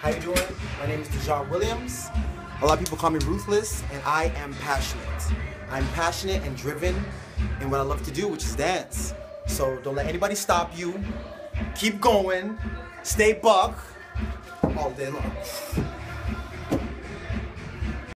How you doing? My name is Dujean Williams. A lot of people call me ruthless, and I am passionate. I'm passionate and driven in what I love to do, which is dance. So don't let anybody stop you. Keep going. Stay buck all day long.